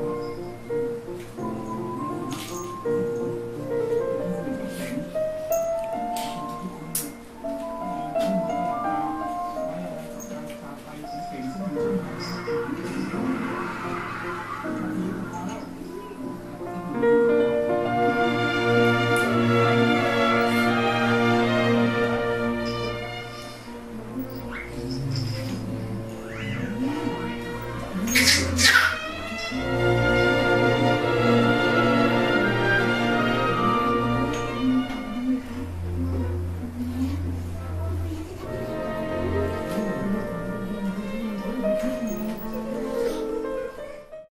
了。